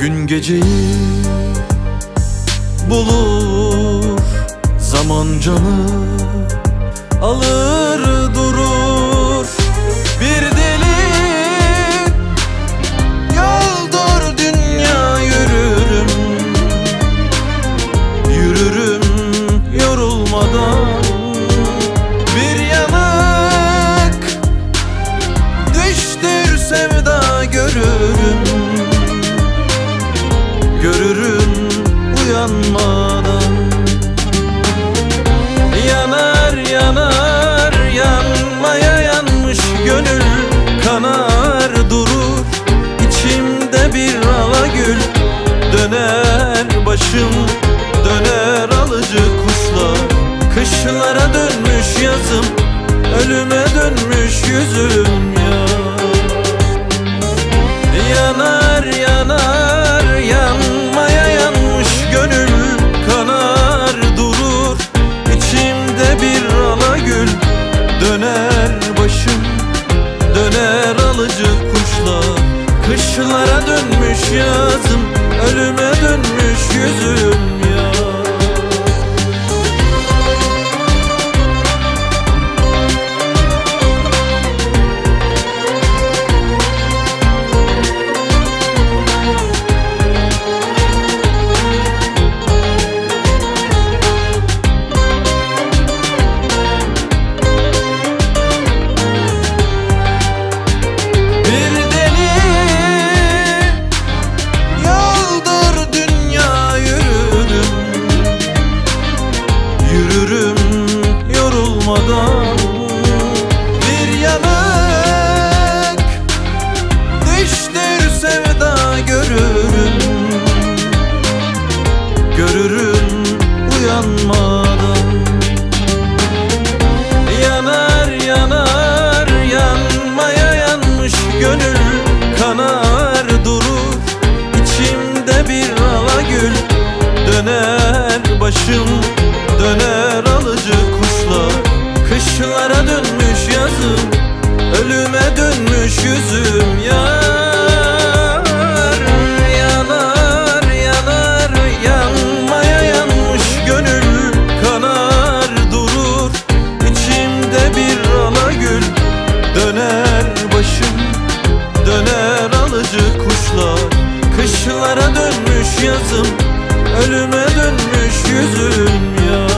Dün geceyi bulur. Zaman canı alır Kışlara dönmüş yazım ölüme dönmüş yüzüm ya Yanar yanar yanmaya yanmış gönül Kanar durur içimde bir alagül Döner başım döner alıcı kuşlar Kışlara dönmüş yazım Görürüm uyanmadan. Yanar yanar yanmaya yanmış gönül Kanar durur. İçimde bir alagül Döner başım döner alıcı kuşlar. Kışlara dönmüş yazım ölüme dönmüş yüzüm Yıllara dönmüş yazım Ölüme dönmüş yüzüm ya.